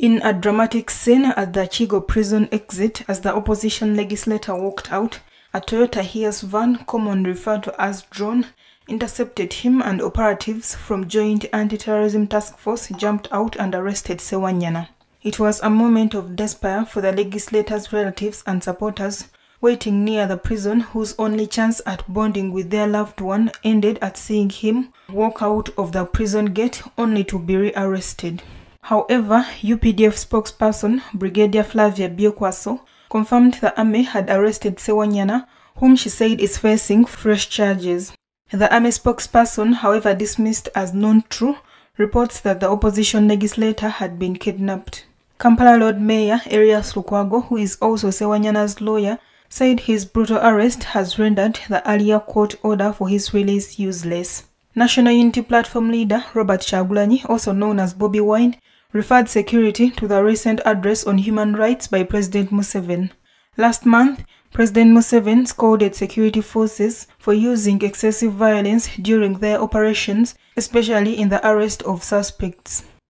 In a dramatic scene at the Kigo prison exit as the opposition legislator walked out, a Toyota Hiace van, commonly referred to as drone, intercepted him and operatives from Joint Anti-Terrorism Task Force jumped out and arrested Ssewanyana. It was a moment of despair for the legislator's relatives and supporters waiting near the prison whose only chance at bonding with their loved one ended at seeing him walk out of the prison gate only to be rearrested. However, UPDF spokesperson Brigadier Flavia Biokwaso confirmed the army had arrested Sewanyana, whom she said is facing fresh charges. The army spokesperson, however, dismissed as non-true reports that the opposition legislator had been kidnapped. Kampala Lord Mayor Arias Lukwago, who is also Sewanyana's lawyer, said his brutal arrest has rendered the earlier court order for his release useless. National Unity Platform leader Robert Kyagulanyi, also known as Bobi Wine, referred security to the recent address on human rights by President Museveni. Last month, President Museveni scolded security forces for using excessive violence during their operations, especially in the arrest of suspects.